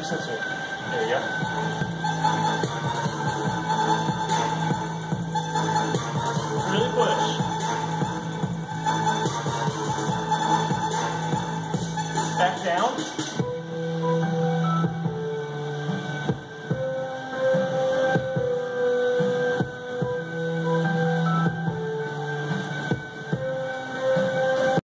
distance here. There you go. Really push. Back down.